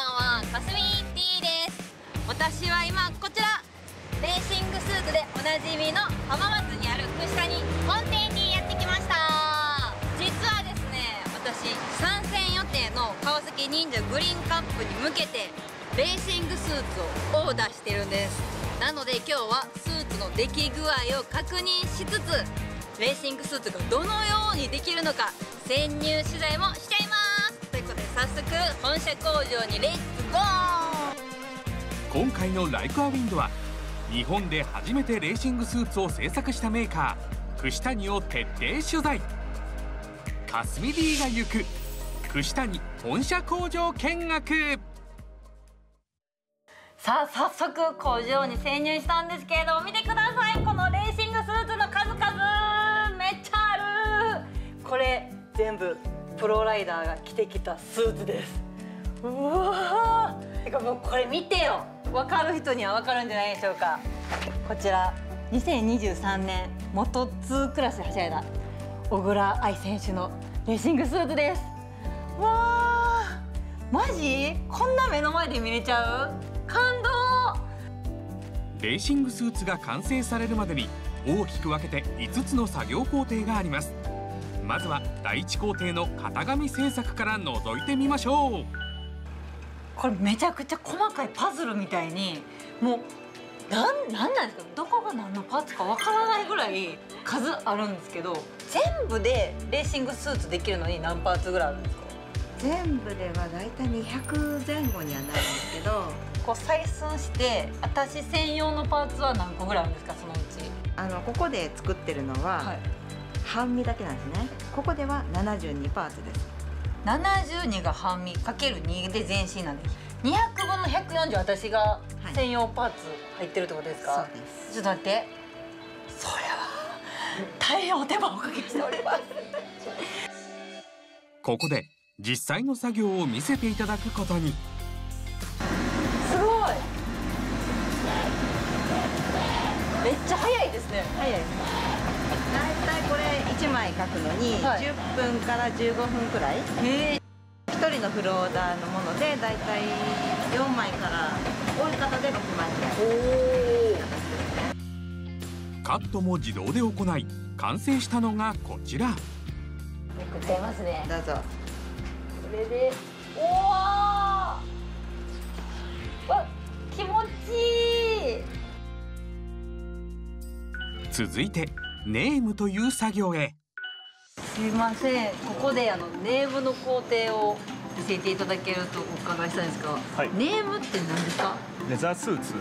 ばんはかすみ T です私は今こちらレーシングスーツでおなじみの浜松にある串谷本店にやってきました。実はですね私参戦予定の川崎忍者グリーンカップに向けてレーシングスーツをオーダーしてるんです。なので今日はスーツの出来具合を確認しつつレーシングスーツがどのようにできるのか潜入取材もしちゃいます。早速本社工場にレッツゴー今回のライクアウィンドは日本で初めてレーシングスーツを製作したメーカー串谷を徹底取材。かすみ D が行く串谷本社工場見学さあ早速工場に潜入したんですけれども見てください。このレーシングスーツの数々。めっちゃある。これ全部プロライダーが着てきたスーツです。うわー。てかもうこれ見てよ。分かる人には分かるんじゃないでしょうか。こちら2023年モト2クラスで走られた小倉愛選手のレーシングスーツです。わー。マジ？こんな目の前で見れちゃう？感動！レーシングスーツが完成されるまでに大きく分けて5つの作業工程があります。まずは第一工程の型紙製作から覗いてみましょう。これめちゃくちゃ細かいパズルみたいにもうなんなんなんですか？どこが何のパーツかわからないぐらい数あるんですけど全部でレーシングスーツできるのに何パーツぐらいあるんですか？全部ではだいたい200前後にはなるんですけど。こう採寸して私専用のパーツは何個ぐらいあるんですかそのうち？あのここで作ってるのは、はい半身だけなんですね。ここでは72パーツです。72が半身かける2で全身なんです。200分の140私が専用パーツ入ってるってことですか、そうです。ちょっと待って。それは大変お手間をおかけしております。ここで実際の作業を見せていただくことに。すごい。めっちゃ早いですね。早いだいたいこれ1枚書くのにはい。10分から15分くらい、へえ。1人のフローダーのものでだいたい4枚から多い方で6枚くらい。カットも自動で行い完成したのがこちら。めくっちゃいますね。どうぞ。これでおおわ気持ちいい。続いてネームという作業へ。すいません。ここであのネームの工程を見せていただけるとお伺いしたいんですが、はい。ネームって何ですか？レザースーツ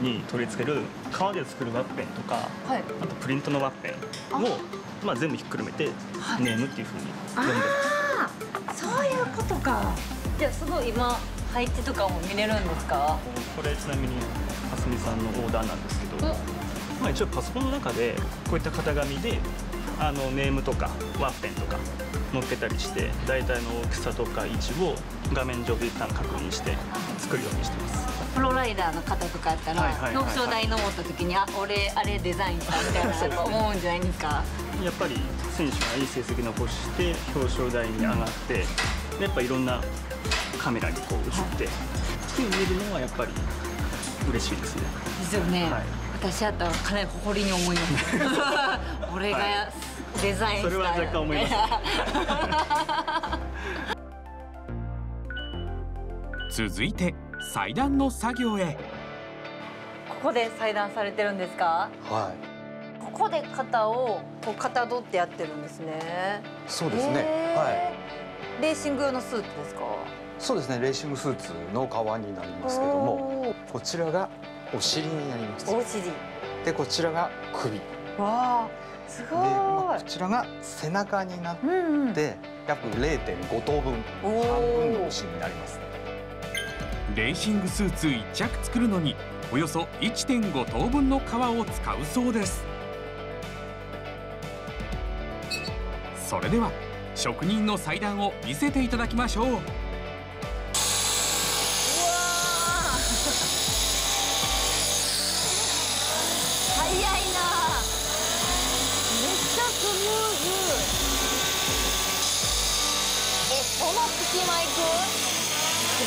に取り付ける革で作るワッペンとかはい。あとプリントのワッペンをまあ、全部ひっくるめてはい。ネームっていうふうに呼んでます、ああそういうことか。じゃあすごい今配置とかも見れるんですか？これちなみにあすみさんのオーダーなんですけど、まあ、一応パソコンの中でこういった型紙であのネームとかワッペンとか載っけたりして大体の大きさとか位置を画面上で一旦確認して作るようにしてます。プロライダーの方とかやったらはいはいはいはい。表彰台登った時にあ俺あれデザインしたみたいな思うんじゃないですか？やっぱり選手がいい成績残して表彰台に上がってでやっぱいろんなカメラにこう映って、っていう見るのはやっぱり嬉しいですね。ですよね、はい私やったらかなり誇りに思います。俺がはデザインした、それは若干思います。続いて裁断の作業へ。ここで裁断されてるんですか？はい、ここで型をこう型取ってやってるんですね。そうですね。へー。はい、レーシング用のスーツですか？そうですね。レーシングスーツの革になりますけども、こちらがお尻になります。お尻で、こちらが首。で、わあすごまいあこちらが背中になっうんうんて約0.5等分、半分のお尻になります。レーシングスーツ1着作るのにおよそ1.5等分の革を使うそうですそれでは職人の裁断を見せていただきましょうこ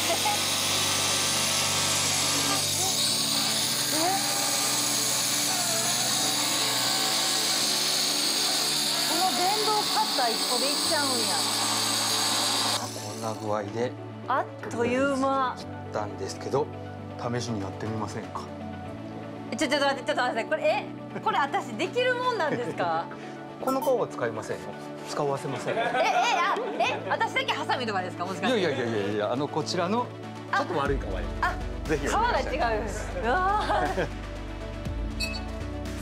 の電動合1個でいっちゃうんや。こんな具合であっという間切ったんですけど試しにやってみませんか？ちょちょっと待ってちょっと待ってこれえこれ私できるもんなんですか？この皮は使いませんよ。使わせません。いええあえ私だけハサミとかですか？もしかして。やいやいやいやいやあのこちらのちょっと悪い皮でぜひ皮が違うう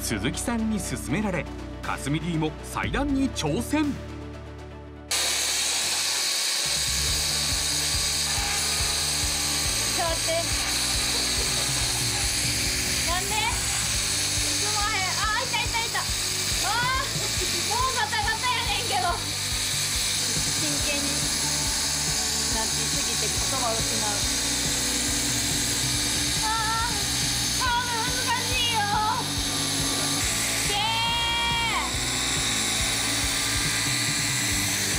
鈴木さんに勧められかすみ D も裁断に挑戦。ちょっと待ってなんで？すまへんあーいたいたいた。あうガタガタやねんけど。真剣になってすぎて言葉を失う。あーあー難しいよ。けー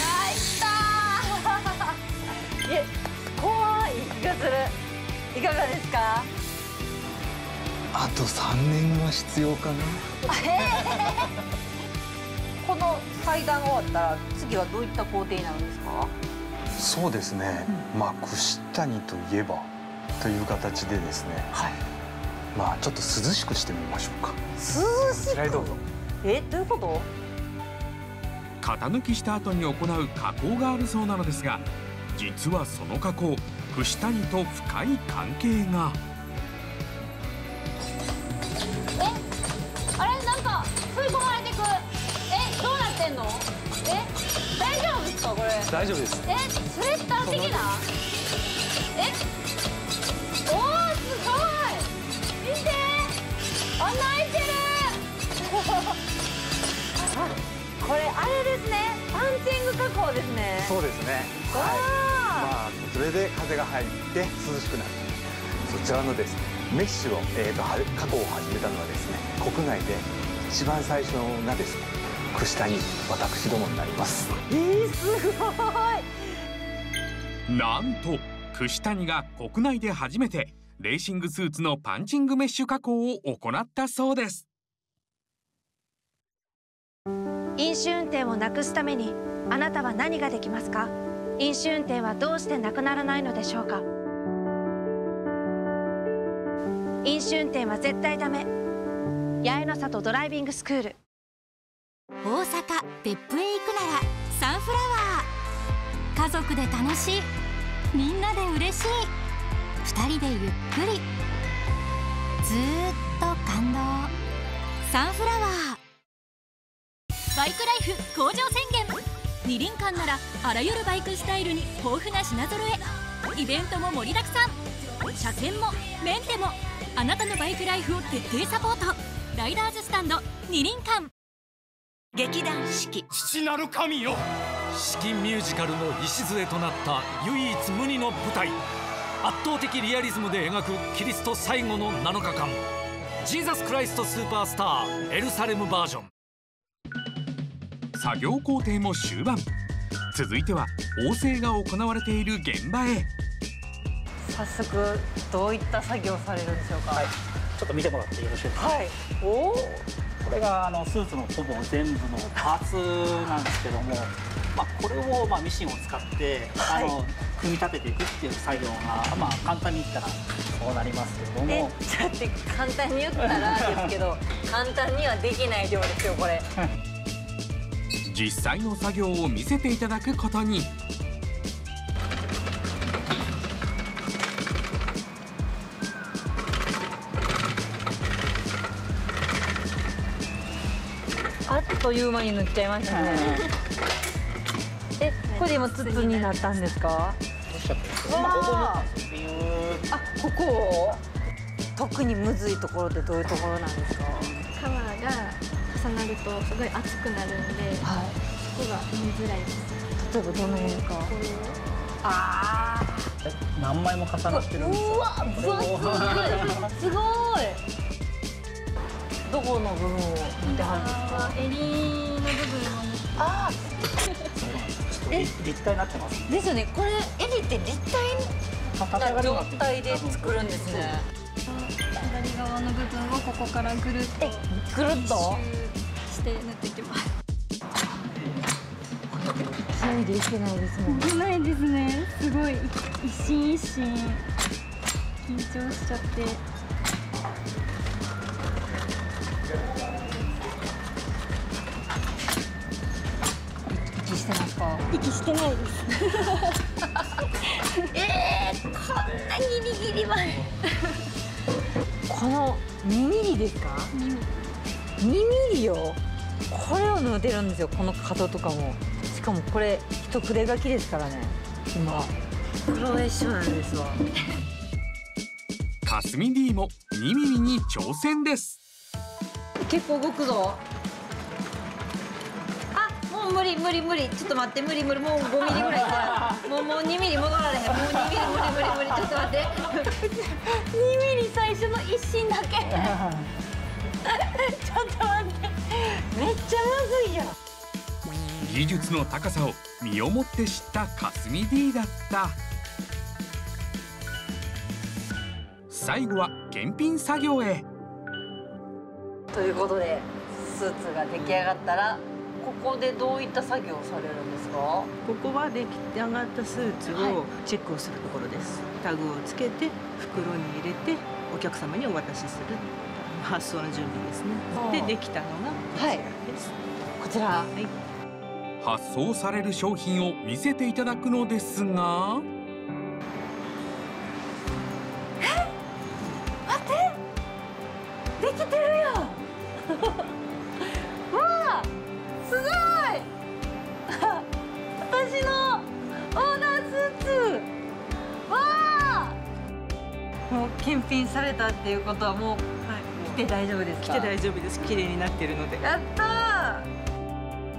あーいったーえ怖い気がする。いかがですか？あと3年は必要かな この裁断終わったら次はどういった工程になるんですか？そうですね、まあ串谷といえばという形でですね。はい。まあちょっと涼しくしてみましょうか。涼しこちらへどうぞ。えどういうこと？型抜きした後に行う加工があるそうなのですが実はその加工串谷と深い関係が丈夫です。えスレッダー的な？え？おーすごい！見て！あ泣いてる！あこれあれですね。パンチング加工ですね。そうですね。わはい。あまあそれで風が入って涼しくなるそちらのですねメッシュを、えー、とは加工を始めたのはですね国内で一番最初なですね串谷私どもになります。えー、すごい。なんと串谷が国内で初めてレーシングスーツのパンチングメッシュ加工を行ったそうです。飲酒運転をなくすためにあなたは何ができますか？飲酒運転はどうしてなくならないのでしょうか？飲酒運転は絶対ダメ。八重の里ドライビングスクール大阪別府へ行くならサンフラワー家族で楽しいみんなで嬉しい二人でゆっくりずっと感動サンフラワーバイクライフ工場宣言二輪館ならあらゆるバイクスタイルに豊富な品揃えイベントも盛りだくさん車検もメンテもあなたのバイクライフを徹底サポートライダーズスタンド二輪館劇団四季。父なる神よ。四季ミュージカルの礎となった唯一無二の舞台。圧倒的リアリズムで描くキリスト最後の7日間。ジーザス・クライスト・スーパースターエルサレムバージョン。作業工程も終盤。続いては縫製が行われている現場へ。早速どういった作業されるんでしょうか？はいちょっと見てもらってよろしいですか、はい。おおこれがあのスーツのほぼ全部のパーツなんですけども、まあ、これをまあミシンを使って、あの組み立てていくっていう作業が、まあ、簡単に言ったらそうなりますけれどえもちょっと待って簡単に言ったらですけど 簡単にはできない量ですよこれ。実際の作業を見せていただくことにという間に塗っちゃいましたね。えこれで今筒になったんですか？あ、ここ。特にむずいところってどういうところなんですか？カバーが重なるとすごい熱くなるんで、はそこが見づらいです。い例えばどの辺か？こういう。あ何枚も重なってるんですよ。うわすごいどこの部分を塗ってはるんですか？襟の部分をあちょっと立立体になってます。ーですよねこれ襟って立体な状態で作るんですね。左側の部分をここからぐるっと。ぐるっと？して塗ってい。きます勢いでいけないですもん。危ないですね。すごい。一心一心緊張しちゃってか。息してないです。えー、こんなギリギリまで。この2ミリですか？2ミリよ。これを縫ってるんですよ。この角とかも。しかもこれ一筆書きですからね。今。プロフェッショナルですわ。かすみ D も2ミリに挑戦です。結構動くぞ。あもう無理無理無理。ちょっと待って。無理無理。もう5ミリぐらいだ もうもう2ミリ戻られへん。もう2ミリ無理無理無理。ちょっと待って。2ミリ最初の一心だけ。ちょっと待って。めっちゃむずいやん。技術の高さを身をもって知ったかすみ D だった。最後は検品作業へ。ということでスーツが出来上がったらここでどういった作業をされるんですか？ここは出来上がったスーツをチェックをするところです、タグをつけて袋に入れてお客様にお渡しする。発送の準備ですはあ。ねでできたのがこちらです、こちら。はい。発送される商品を見せていただくのですが品されたっていうことはもう来て大丈夫ですか？着て大丈夫です。綺麗になってるので。やった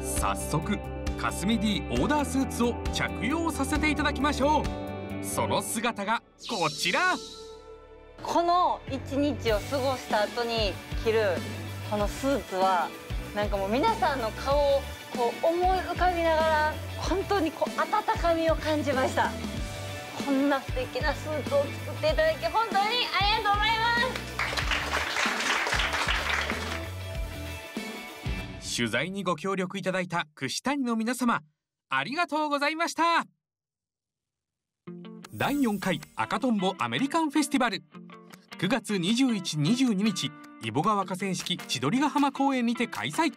早速かすみ D オーダースーツを着用させていただきましょう。その姿がこちら。この一日を過ごした後に着るこのスーツはなんかもう皆さんの顔をこう思い浮かびながら本当にこう温かみを感じましたこんな素敵なスーツを作っていただき本当にありがとうございます。取材にご協力いただいた串谷の皆様ありがとうございました。第4回赤とんぼアメリカンフェスティバル。9月2122日揖保川河川敷千鳥ヶ浜公園にて開催。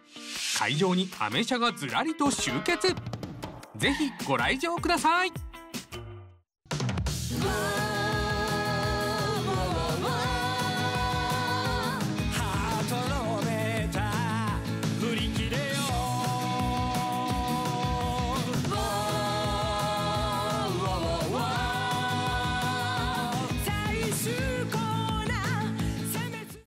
会場にアメ車がずらりと集結。ぜひご来場ください。love.